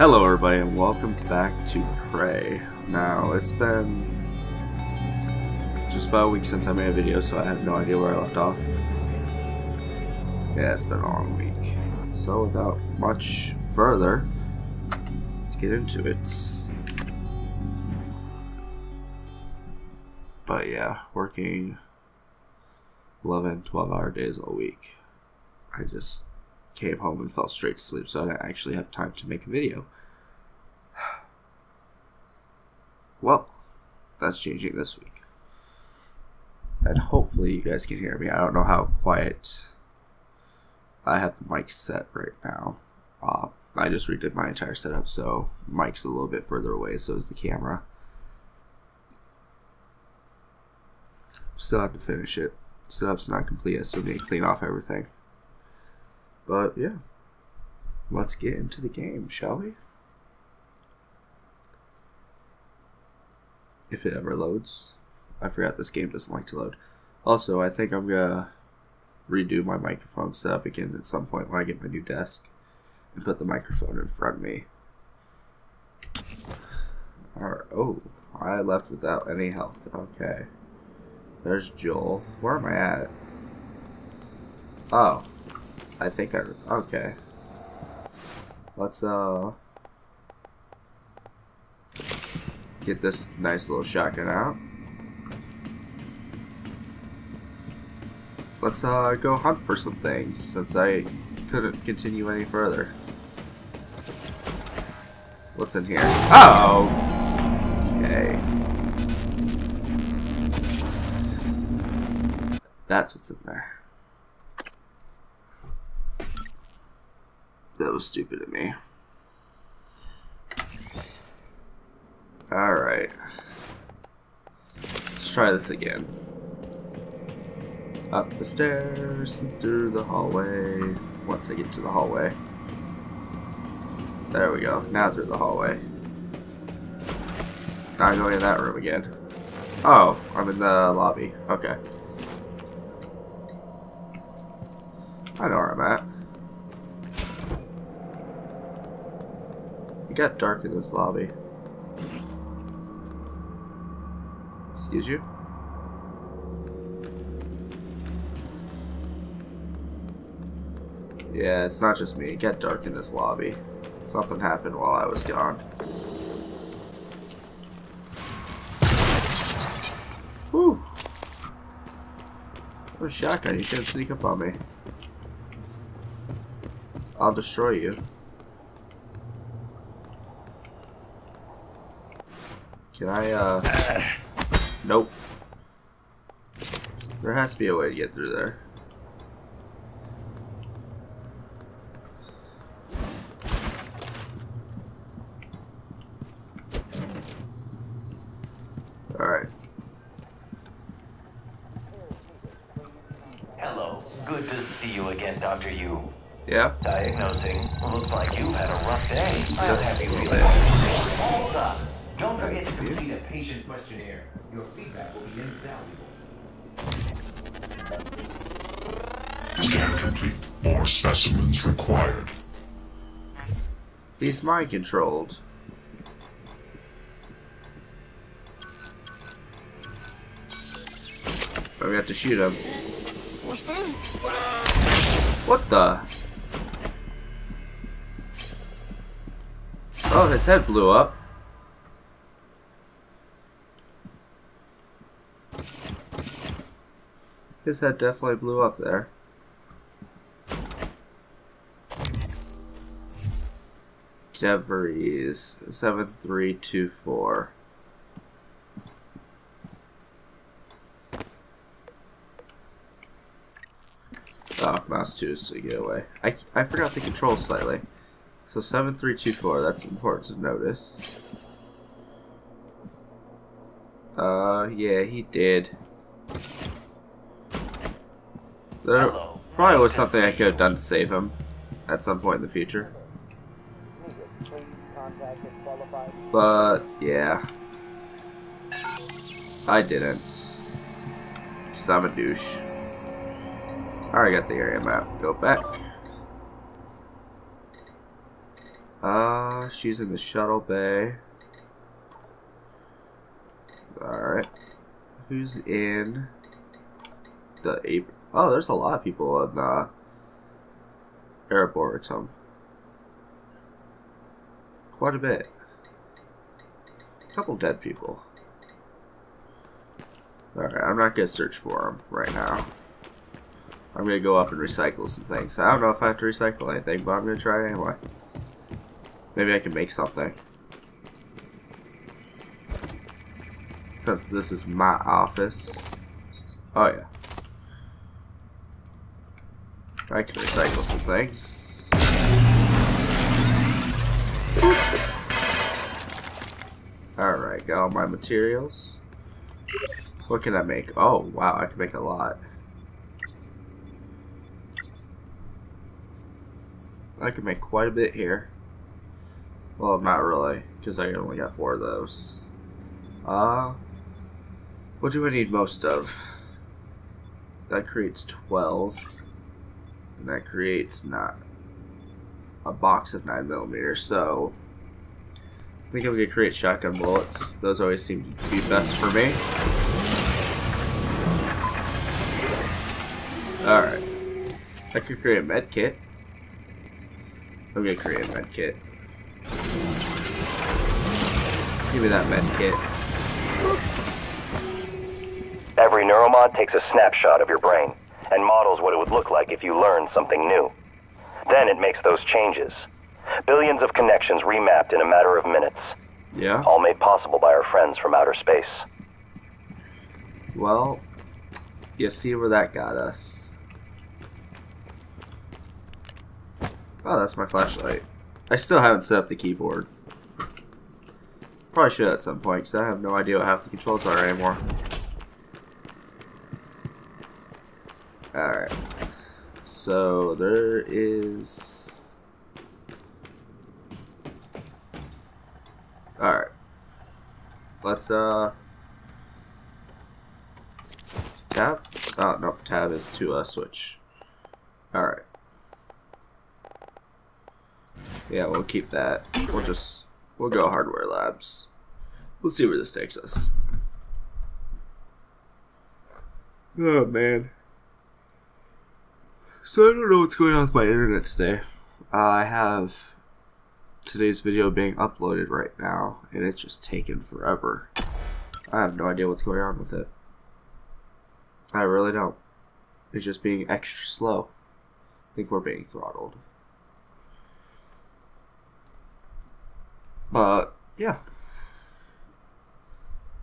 Hello everybody and welcome back to Prey. Now, it's been just about a week since I made a video, so I have no idea where I left off. Yeah, it's been a long week. So without much further, let's get into it. But yeah, working 11, 12 hour days a week. I just came home and fell straight to sleep, so I didn't actually have time to make a video. Well, that's changing this week. And hopefully you guys can hear me. I don't know how quiet I have the mic set right now. Uh, I just redid my entire setup, so mic's a little bit further away, so is the camera. Still have to finish it. Setup's not complete. I still need to clean off everything. But yeah, let's get into the game, shall we? If it ever loads. I forgot this game doesn't like to load. Also, I think I'm gonna redo my microphone setup again at some point when I get my new desk and put the microphone in front of me. Oh, I left without any health. Okay. There's Joel. Where am I at? Oh, I think I. Okay. Let's, uh. Get this nice little shotgun out. Let's, uh, go hunt for some things since I couldn't continue any further. What's in here? Oh! Okay. That's what's in there. That was stupid of me. Alright. Let's try this again. Up the stairs and through the hallway. Once I get to the hallway. There we go. Now through the hallway. Now I'm going in that room again. Oh, I'm in the lobby. Okay. I know where I'm at. Got dark in this lobby. Excuse you? Yeah, it's not just me. It got dark in this lobby. Something happened while I was gone. Whew. What a shotgun. You shouldn't sneak up on me. I'll destroy you. Can I, uh... Nope. There has to be a way to get through there. Alright. Hello. Good to see you again, Dr. Yu. Yeah? Diagnosing. Looks like you've had a rough day. I'll have you a Hold up. Don't forget to complete a patient questionnaire. Your feedback will be invaluable. Scan complete. More specimens required. He's mind controlled. But we have to shoot him. What the? Oh, his head blew up. His head definitely blew up there. DeVries, 7324. Oh, mouse 2 is to get away. I, I forgot the controls slightly. So 7324, that's important to notice. Uh, yeah, he did. There Hello. probably was something I could have done to save him at some point in the future. But, yeah. I didn't. Because I'm a douche. I already got the area map. Go back. Uh, she's in the shuttle bay. Alright. Who's in the Ab- Oh, there's a lot of people in uh, the Arboretum. Quite a bit. A couple dead people. Alright, I'm not gonna search for them right now. I'm gonna go up and recycle some things. I don't know if I have to recycle anything, but I'm gonna try anyway. Maybe I can make something. Since this is my office. Oh yeah. I can recycle some things. Alright, got all my materials. What can I make? Oh, wow, I can make a lot. I can make quite a bit here. Well, not really, because I only got four of those. Uh, what do I need most of? That creates 12. And that creates not a box of 9 millimeters. so I think I'm gonna create shotgun bullets. Those always seem to be best for me. Alright. I could create a med kit. I'm gonna create a med kit. Give me that med kit. Every neuromod takes a snapshot of your brain and models what it would look like if you learned something new. Then it makes those changes. Billions of connections remapped in a matter of minutes, Yeah. all made possible by our friends from outer space. Well, you see where that got us. Oh, that's my flashlight. I still haven't set up the keyboard. Probably should at some point, because I have no idea what half the controls are anymore. Alright. So, there is... Alright. Let's, uh... Tab? Oh, no, tab is to uh, switch. Alright. Yeah, we'll keep that. We'll just, we'll go hardware labs. We'll see where this takes us. Oh, man. So I don't know what's going on with my internet today. Uh, I have today's video being uploaded right now, and it's just taking forever. I have no idea what's going on with it. I really don't. It's just being extra slow. I think we're being throttled. But, yeah.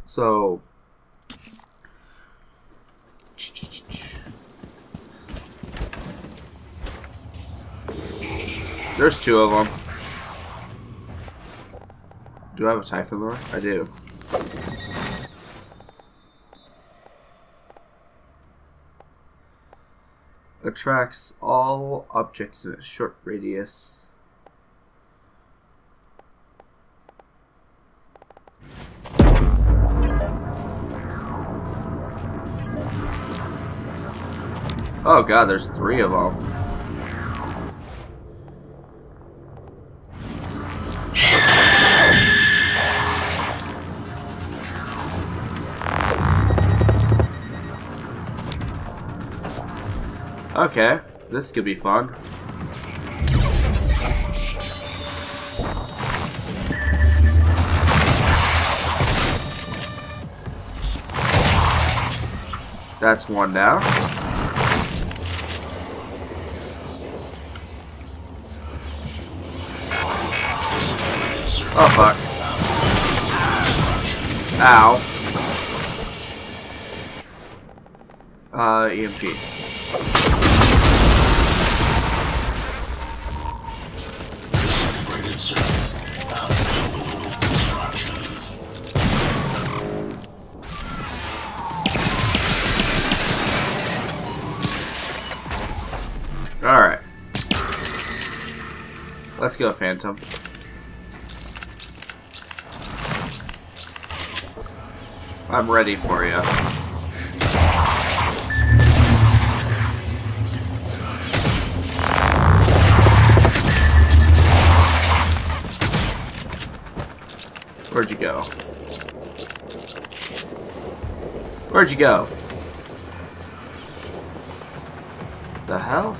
So. There's two of them. Do I have a Typhon lure? I do. attracts all objects in a short radius. Oh god, there's three of them. Okay, this could be fun. That's one down. Oh fuck. Ow. Uh, EMP. Go, Phantom. I'm ready for you. Where'd you go? Where'd you go? The hell?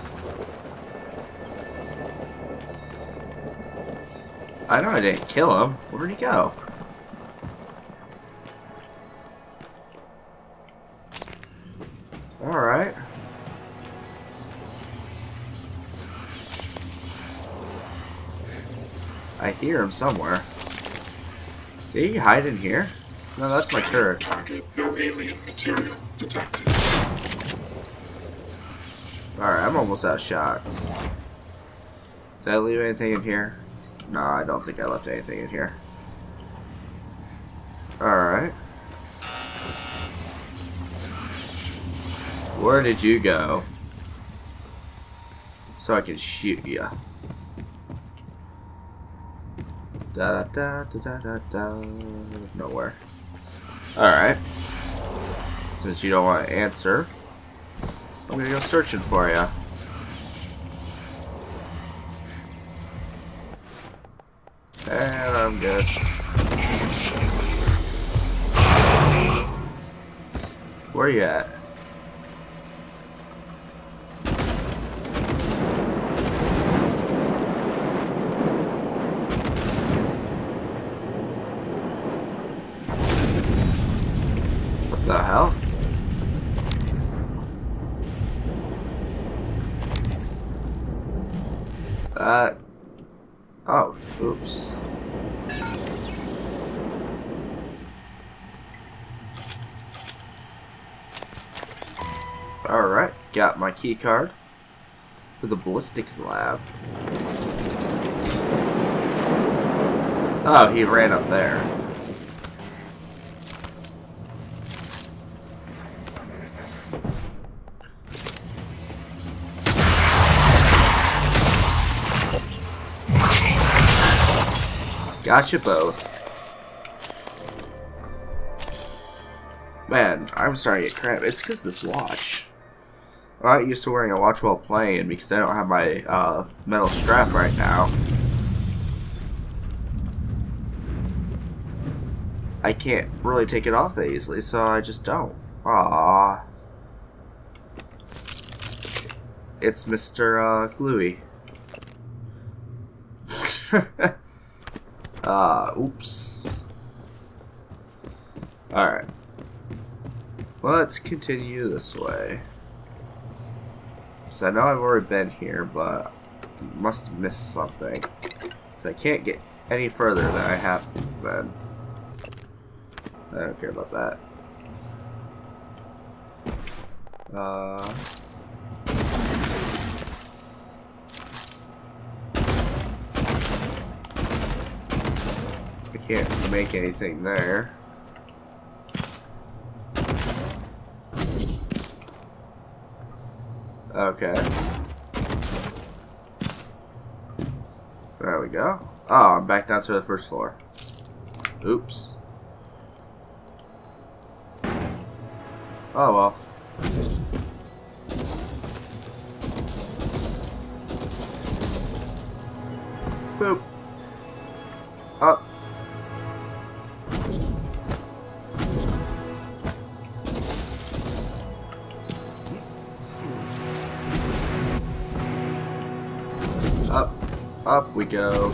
I know I didn't kill him. Where'd he go? Alright. I hear him somewhere. Did he hide in here? No, that's my turret. No alien material detected. Alright, I'm almost out of shots. Did I leave anything in here? No, I don't think I left anything in here. Alright. Where did you go? So I can shoot you. Da da da da da da. Nowhere. Alright. Since you don't want to answer, I'm gonna go searching for you. I'm. Where you at? Got my key card for the ballistics lab. Oh, he ran up there. Gotcha both. Man, I'm get cramp. It's because this watch. I'm not used to wearing a watch while playing because I don't have my uh, metal strap right now. I can't really take it off that easily, so I just don't. Ah, It's Mr. Uh, Gluey. Ah, oops. Alright. Let's continue this way. So I know I've already been here, but must have missed something. So I can't get any further than I have been. I don't care about that. Uh... I can't make anything there. Okay. There we go. Oh, I'm back down to the first floor. Oops. Oh well. Up. Up we go.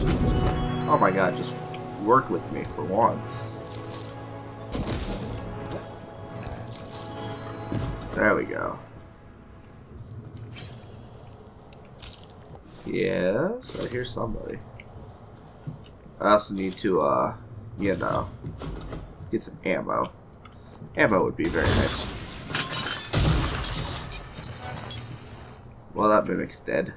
Oh my god, just work with me for once. There we go. Yes, I hear somebody. I also need to, uh, you know, get some ammo. Ammo would be very nice. Well, that mimic's dead.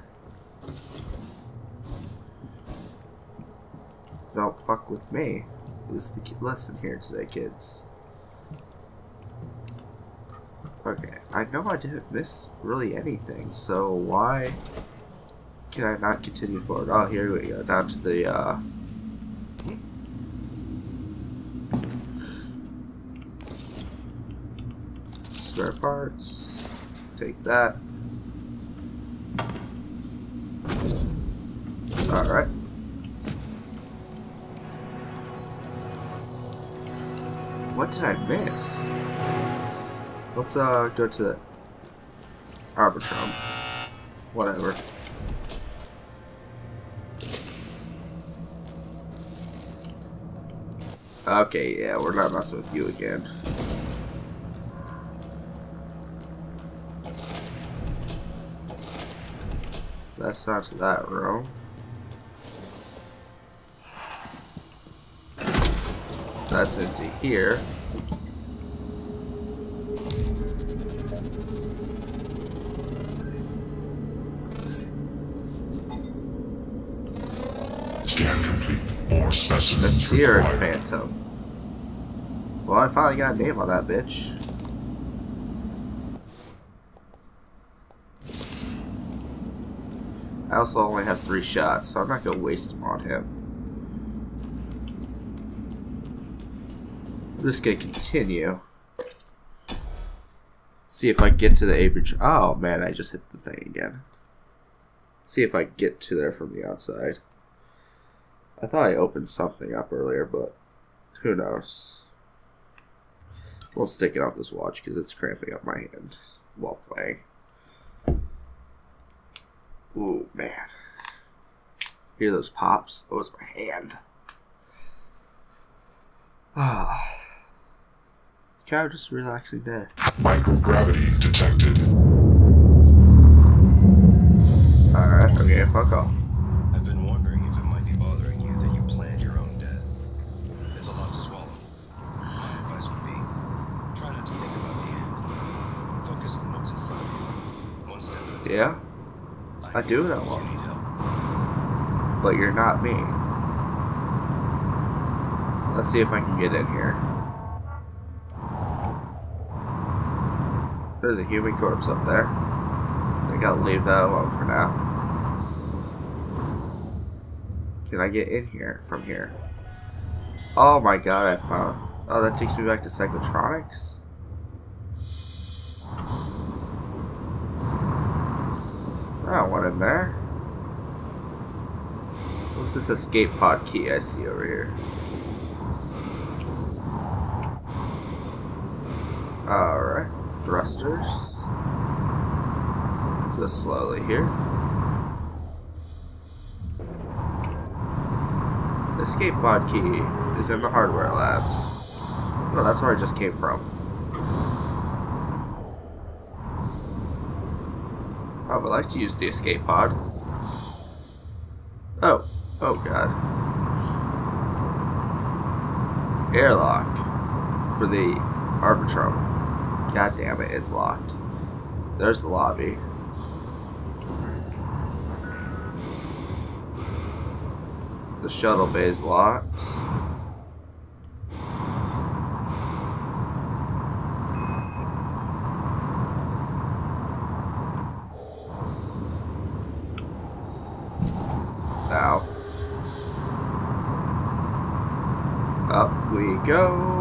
Don't fuck with me. Is the lesson here today, kids. Okay, I know I didn't miss really anything, so why can I not continue forward? Oh, here we go, down to the, uh... Spare parts. Take that. Alright. What did I miss? Let's uh go to the Arboretum. Whatever. Okay, yeah, we're not messing with you again. That's not to that room. That's into here. Scan complete. More specimens Fear required. Phantom. Well, I finally got a name on that bitch. I also only have three shots, so I'm not gonna waste them on him. Just gonna continue. See if I get to the Average. Oh man, I just hit the thing again. See if I get to there from the outside. I thought I opened something up earlier, but who knows? We'll stick it off this watch because it's cramping up my hand while playing. Ooh, man. Hear those pops? Oh, it's my hand. Ah. Kind of just a relaxing day. Microgravity detected. Alright, okay, fuck off. I've been wondering if it might be bothering you that you planned your own death. It's a lot to swallow. My advice would be try not to think about the end. Focus on what's in front of you. One step at a time. Yeah, I'm I do here that if well. you need help. but you're not me. Let's see if I can get in here. There's a human corpse up there. I gotta leave that alone for now. Can I get in here from here? Oh my god, I found. Oh, that takes me back to Psychotronics? Oh, one in there. What's this escape pod key I see over here? Alright. Thrusters. Let's slowly here. Escape pod key is in the hardware labs. No, that's where I just came from. Oh, I would like to use the escape pod. Oh. Oh god. Airlock for the Arboretum. God damn it, it's locked. There's the lobby. The shuttle bay is locked. Now. Up we go.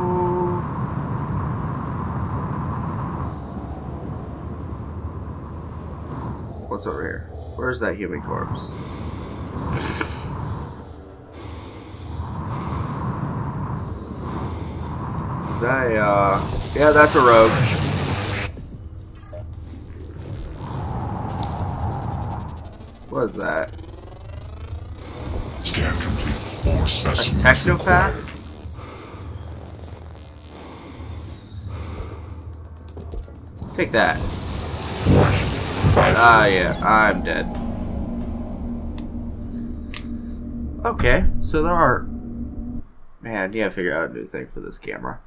What's over here? Where's that human corpse? Is that a, uh... Yeah, that's a rogue. What is that? Scan complete. More A specimens technopath? required. Take that. Ah, yeah, I'm dead. Okay, so there are. Man, you gotta figure out a new thing for this camera.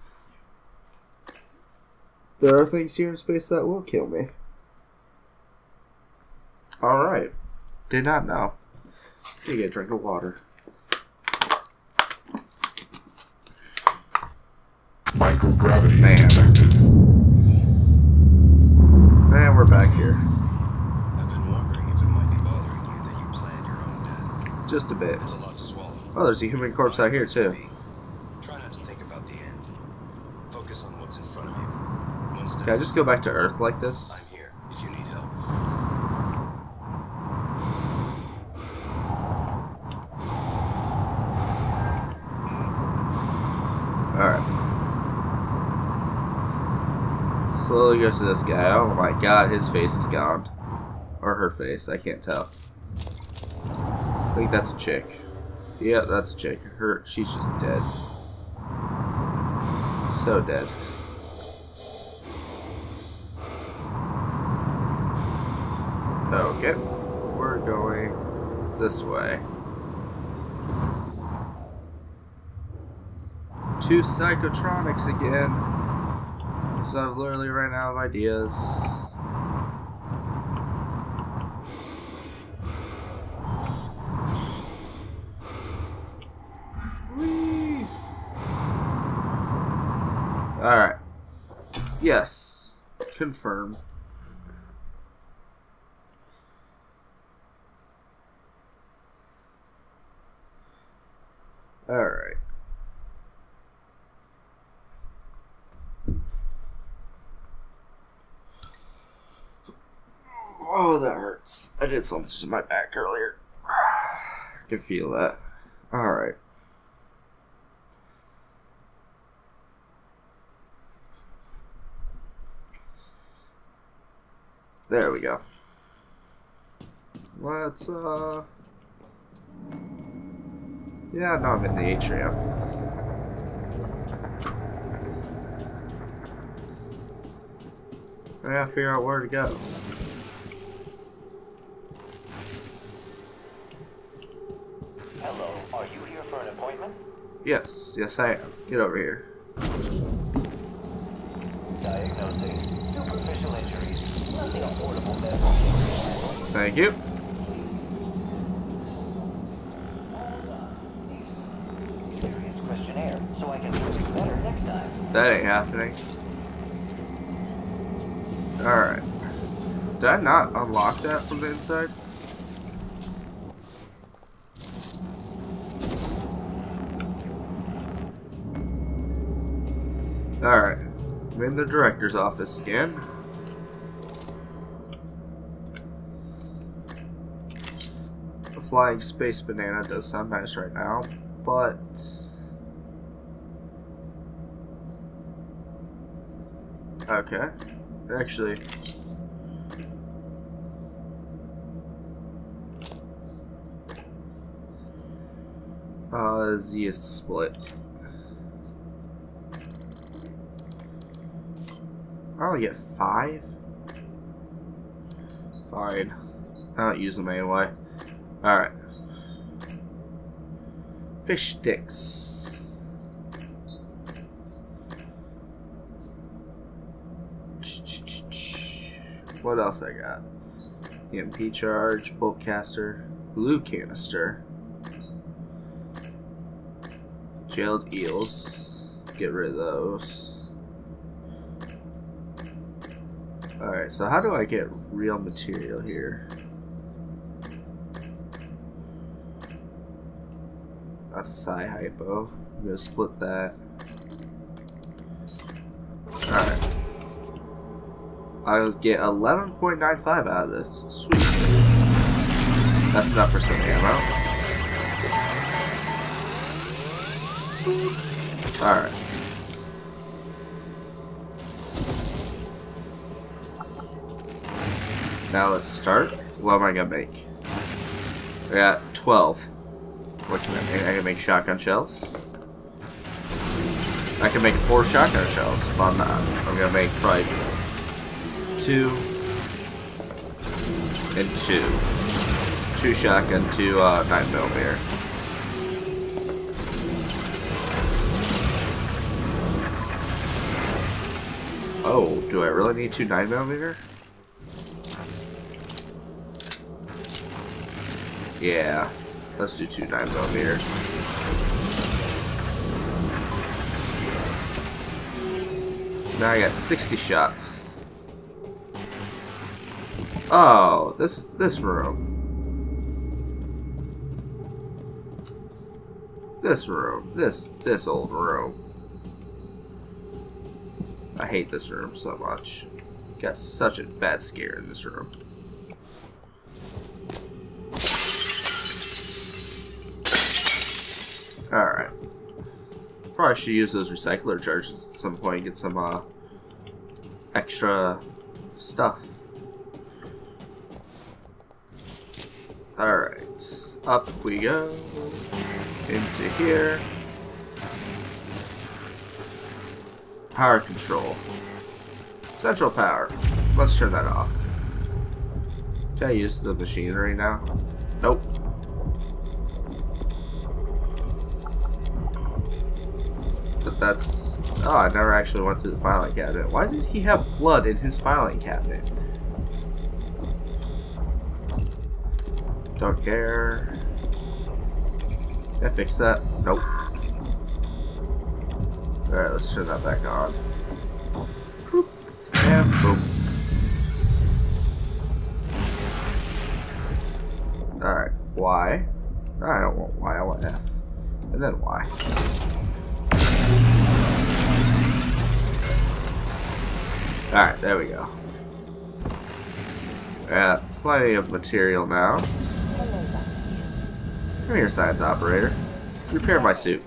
There are things here in space that will kill me. Alright. Did not know. You get a drink of water. Microgravity Man. detected. And we're back here. I've been wondering if it might be bothering you that you planned your own death. Just a bit. Oh, there's a human corpse out here, too. Try not to think about the end. Focus on what's in front of you. One step Can I just go back to Earth like this? I'm here if you need help. Alright. slowly goes to this guy. Oh my god, his face is gone. Or her face, I can't tell. I think that's a chick. Yeah, that's a chick. Her, she's just dead. So dead. Okay, we're going this way. Two psychotronics again. So I've literally ran out of ideas. Whee! Alright. Yes. Confirm. Alright. Oh, that hurts. I did something to my back earlier. I can feel that. Alright. There we go. Let's, uh... Yeah, no, I'm in the atrium. I gotta figure out where to go. Hello, are you here for an appointment? Yes, yes I am. Get over here. Diagnosing next you. That ain't happening. Alright. Did I not unlock that from the inside? Alright. I'm in the director's office again. Flying space banana does sound nice right now, but Okay. Actually. Uh, Z is to split. I only get five? Fine. I don't use them anyway. Alright. Fish sticks. What else I got? EMP charge, bolt caster, glue canister, jailed eels. Get rid of those. Alright, so how do I get real material here? That's a psi hypo. I'm gonna split that. Alright. I'll get 11.95 out of this. Sweet. That's enough for some ammo. Alright. Now let's start. What am I gonna make? I got 12. What can I make? I can make shotgun shells. I can make four shotgun shells, but I'm not. I'm gonna make probably two and two. Two shotgun, two uh, 9 millimeter. Oh, do I really need two 9 millimeter? Yeah, let's do two 9 millimeter. Now I got 60 shots. Oh, this this room. This room. This this old room. I hate this room so much. Got such a bad scare in this room. Alright. Probably should use those recycler charges at some point, get some uh extra stuff. Alright, up we go. Into here. Power control. Central power. Let's turn that off. Can I use the machinery now? Nope. That's... Oh, I never actually went through the filing cabinet. Why did he have blood in his filing cabinet? Don't care. Can I fix that? Nope. Alright, let's turn that back on. Boop. And boom. Alright, Y. I don't want Y, I want F. And then Y. Alright, there we go. Yeah, plenty of material now. Come here, science operator. Repair my suit.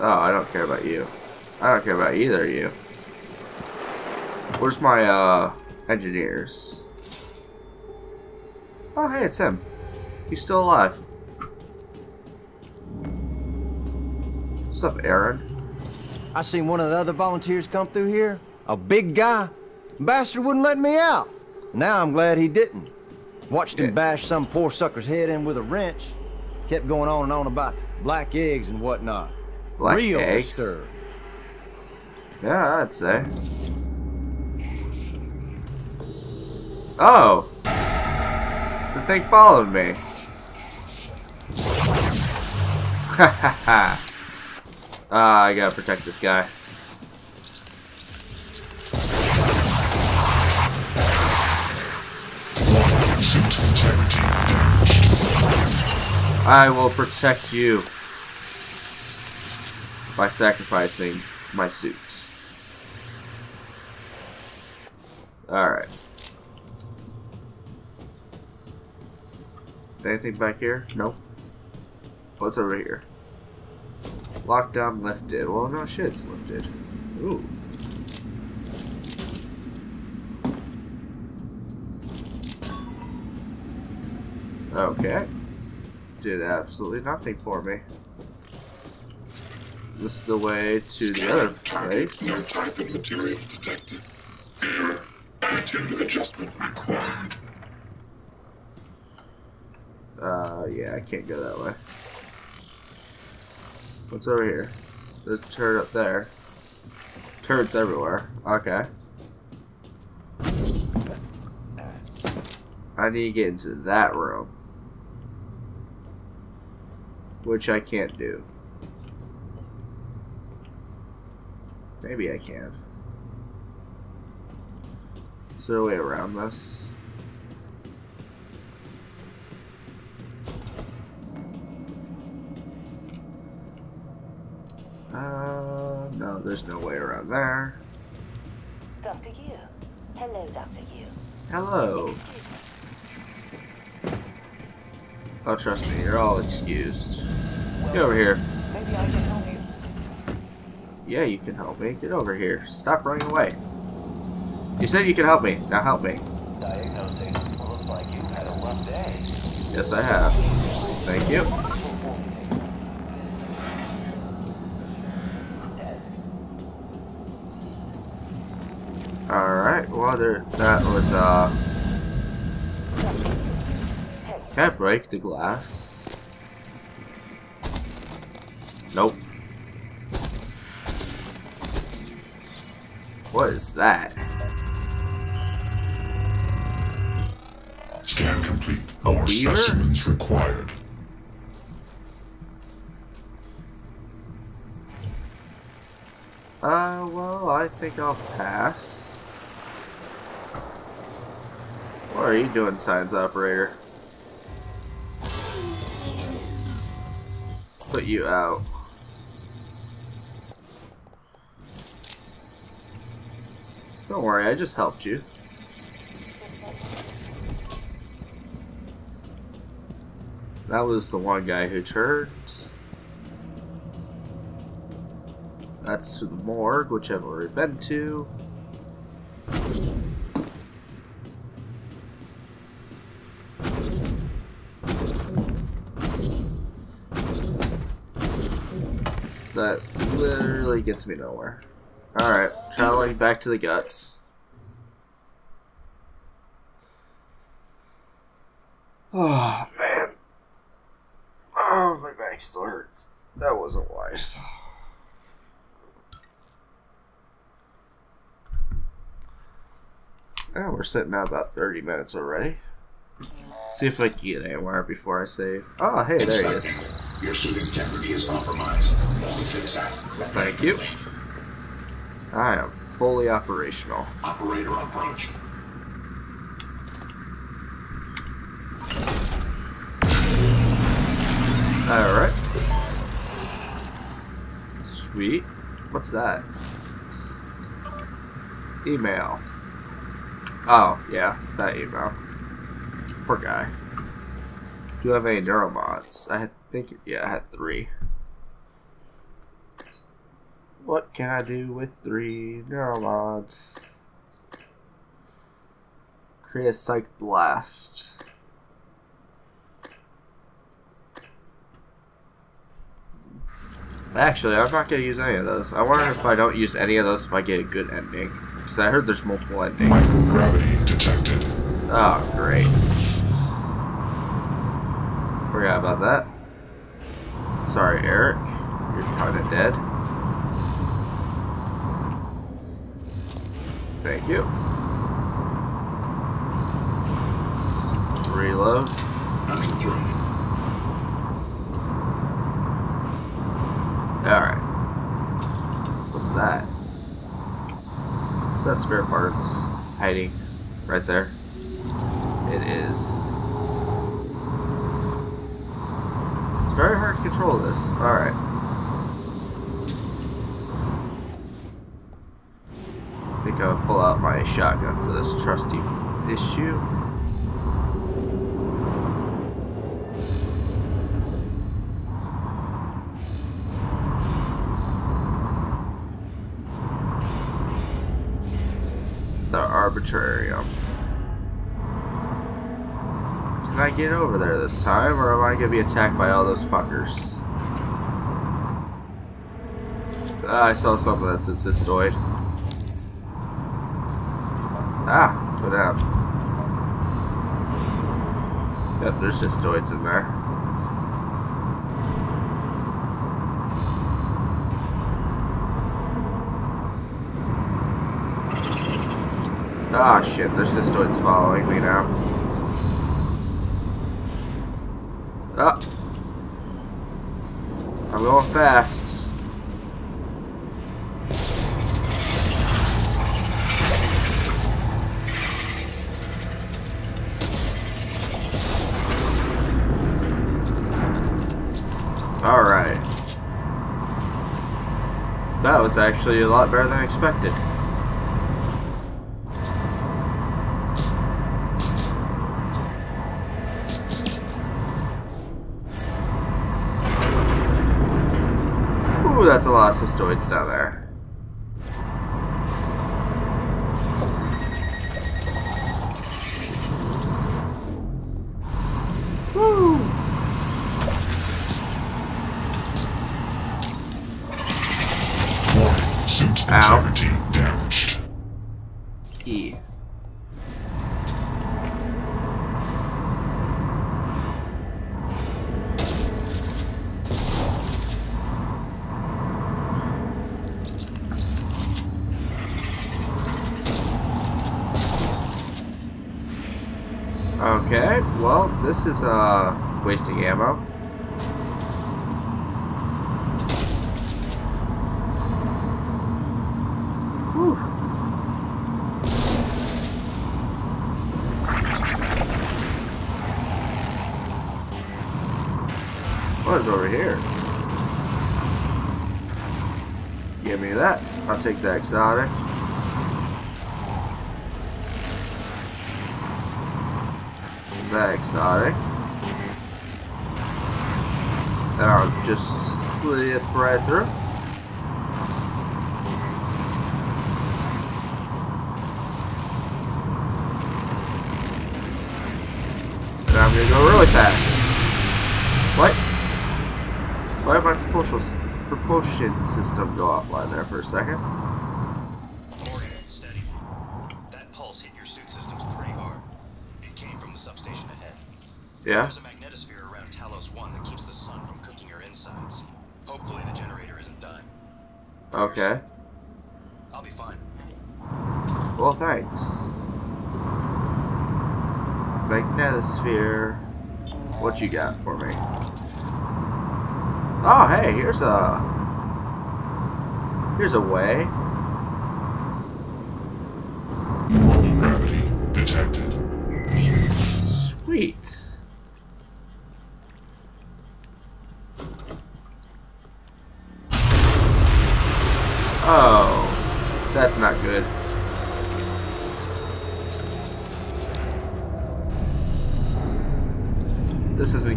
Oh, I don't care about you. I don't care about either of you. Where's my, uh, engineers? Oh, hey, it's him. He's still alive. What's up, Aaron? I seen one of the other volunteers come through here. A big guy. Bastard wouldn't let me out. Now I'm glad he didn't. Watched him bash some poor sucker's head in with a wrench. Kept going on and on about black eggs and whatnot. Black Real eggs? disturbed. Yeah, I'd say. Oh! The thing followed me. Ha ha ha. Ah, I gotta protect this guy. I will protect you by sacrificing my suit. Alright. Anything back here? Nope. What's over here? Lockdown lifted. Well, no shit, it's lifted. Ooh. Okay. Did absolutely nothing for me. This is the way to the other Target place. no type of material detected. Error. Attitude adjustment required. Uh, yeah, I can't go that way. What's over here? There's a turd up there. Turds everywhere. Okay. I need to get into that room. Which I can't do. Maybe I can. Is there a way around this? Uh, no, there's no way around there. Dr. Yu. Hello, Dr. Yu. Hello. Oh, trust me, you're all excused. Get over here. Maybe I can help you. Yeah, you can help me. Get over here. Stop running away. You said you can help me. Now help me. Diagnosing. Looks like you've had a rough day. Yes, I have. Thank you. Alright, well, there, that was, uh... Can I break the glass? Nope. What is that? Scan complete. A More specimens required. Uh, well, I think I'll pass. What are you doing, science operator? Put you out. Don't worry, I just helped you. That was the one guy who turned. That's to the morgue, which I've already been to. That literally gets me nowhere. Alright, traveling back to the guts. Oh, man. Oh, my back still hurts. That wasn't wise. Oh, we're sitting at about 30 minutes already. See if I can get anywhere before I save. Oh, hey, there he is. Your suit integrity is compromised. We'll fix that. Thank you. I am fully operational. Operator approach. Alright. Sweet. What's that? Email. Oh, yeah, that email. Poor guy. Do you have any neuromods? I think, yeah, I had three. What can I do with three neuromods? Create a psych blast. Actually, I'm not gonna use any of those. I wonder if I don't use any of those if I get a good ending. Because I heard there's multiple endings. Microgravity detected. Oh, great. Forgot about that. Sorry, Eric. You're kinda dead. Thank you. Reload. Running through. Alright. What's that? Is that spare parts? Hiding right there. It is. It's very hard control this. Alright. I think I'll pull out my shotgun for this trusty issue. The Arboretum. Can I get over there this time, or am I gonna be attacked by all those fuckers? Ah, I saw something that said cystoid. Ah, go down. Yep, there's cystoids in there. Ah, shit, there's cystoids following me now. Ah. I'm going fast. Alright. That was actually a lot better than expected. Ooh, that's a lot of cystoids down there. Woo! Ow. damaged. E. this is uh wasting ammo. What is over here? Give me that. I'll take the exotic. Exciting! alright. And I'll just slip right through. And I'm gonna go really fast. What? Why did my propulsion system go offline there for a second? Yeah? There's a magnetosphere around Talos 1 that keeps the sun from cooking your insides. Hopefully the generator isn't dying. Okay. I'll be fine. Well, thanks. Magnetosphere. What you got for me? Oh, hey, here's a... Here's a way.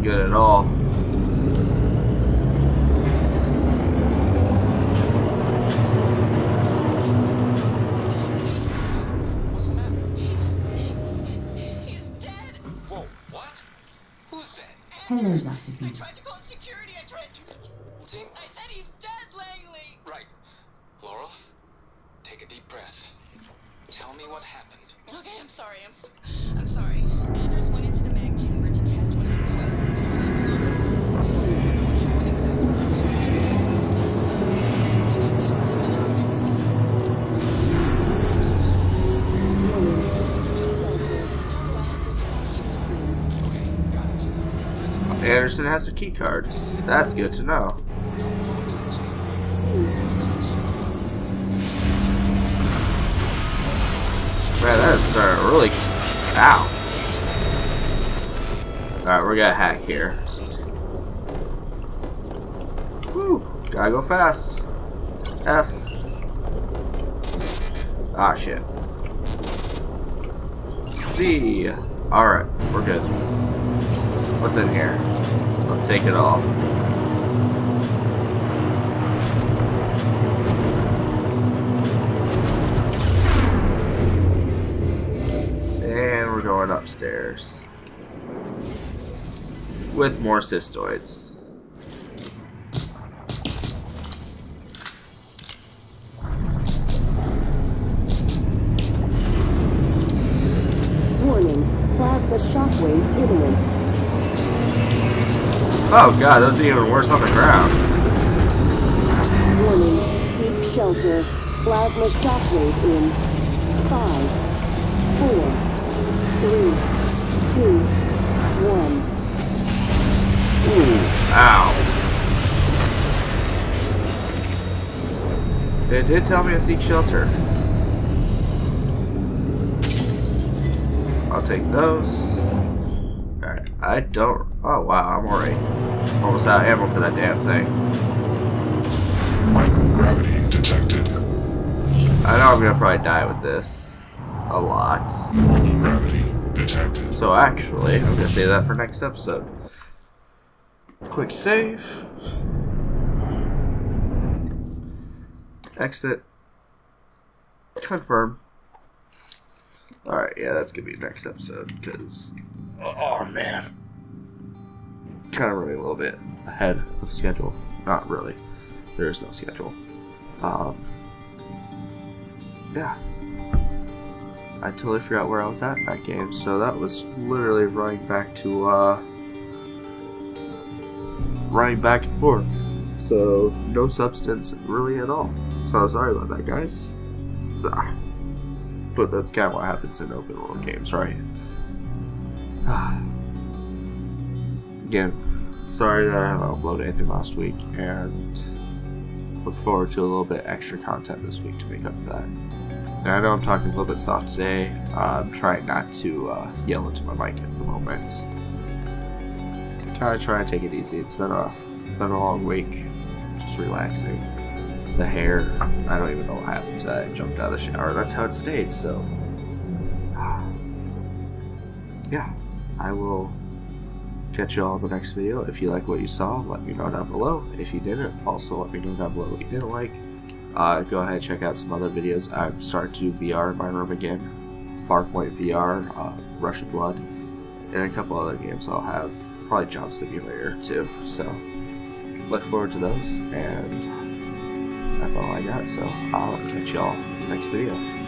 This isn't good at all. What's the matter? He's dead! Whoa, what? Who's that? Hello, Dr. I B. tried to call security. I tried to. I said he's dead, Langley. Right. Laurel, take a deep breath. Tell me what happened. Okay, I'm sorry. I'm sorry. Anderson has a key card. That's good to know. Man, that is starting really. Ow. Alright, we're gonna hack here. Woo! Gotta go fast. F. Ah, shit. C. Alright, we're good. What's in here? I'll take it off. And we're going upstairs. With more cystoids. Warning. Plasma shockwave imminent. Oh god, those are even worse on the ground. Warning. Seek shelter. Plasma shockwave in. Five, four, three, two, one. Ooh, ow. They did tell me to seek shelter. I'll take those. Alright, I don't. Oh wow, I'm already almost out of ammo for that damn thing. Microgravity detected. I know I'm gonna probably die with this a lot. Normal gravity detected. So actually, I'm gonna say that for next episode. Quick save. Exit. Confirm. Alright, yeah, that's gonna be next episode, because... Oh, man. Kind of running a little bit ahead of schedule. Not really. There is no schedule. Um... Yeah. I totally forgot where I was at in that game, so that was literally running back to, uh... Running back and forth. So, no substance really at all. So, sorry about that, guys. Ah. But that's kind of what happens in open world games, right? Again, sorry that I didn't upload anything last week, and look forward to a little bit extra content this week to make up for that. I know I'm talking a little bit soft today. Uh, I'm trying not to uh, yell into my mic at the moment. Kind of trying to take it easy. It's been a been a long week, just relaxing. The hair, I don't even know what happened. I jumped out of the shower. That's how it stayed. So, yeah, I will catch you all in the next video. If you like what you saw, let me know down below. If you didn't, also let me know down below what you didn't like. Uh, go ahead and check out some other videos. I'm starting to do VR in my room again. Farpoint VR, uh, Blood, and a couple other games I'll have. Probably Job Simulator too. So look forward to those, and that's all I got. So I'll catch y'all next video.